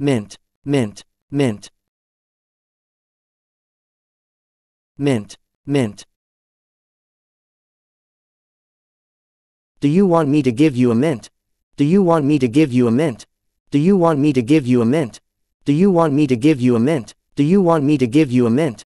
mint, mint, mint. Mint, mint. Do you want me to give you a mint? Do you want me to give you a mint? Do you want me to give you a mint? Do you want me to give you a mint? Do you want me to give you a mint?